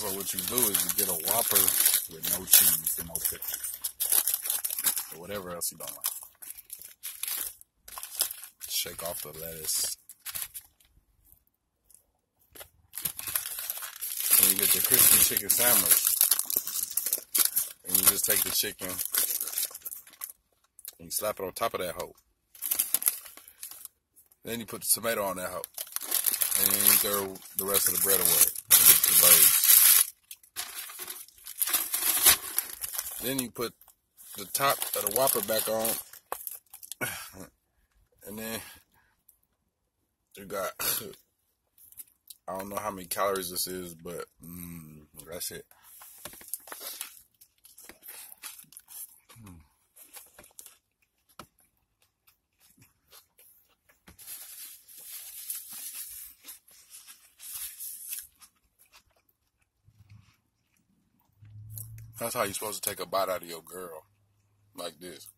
So what you do is you get a Whopper with no cheese and no pickles. Or whatever else you don't like. Shake off the lettuce. And you get the crispy chicken sandwich. And you just take the chicken and you slap it on top of that hoe. Then you put the tomato on that hoe. And then you throw the rest of the bread away. And get the birds. Then you put the top of the Whopper back on. And then you got, I don't know how many calories this is, but mm, that's it. That's how you're supposed to take a bite out of your girl. Like this.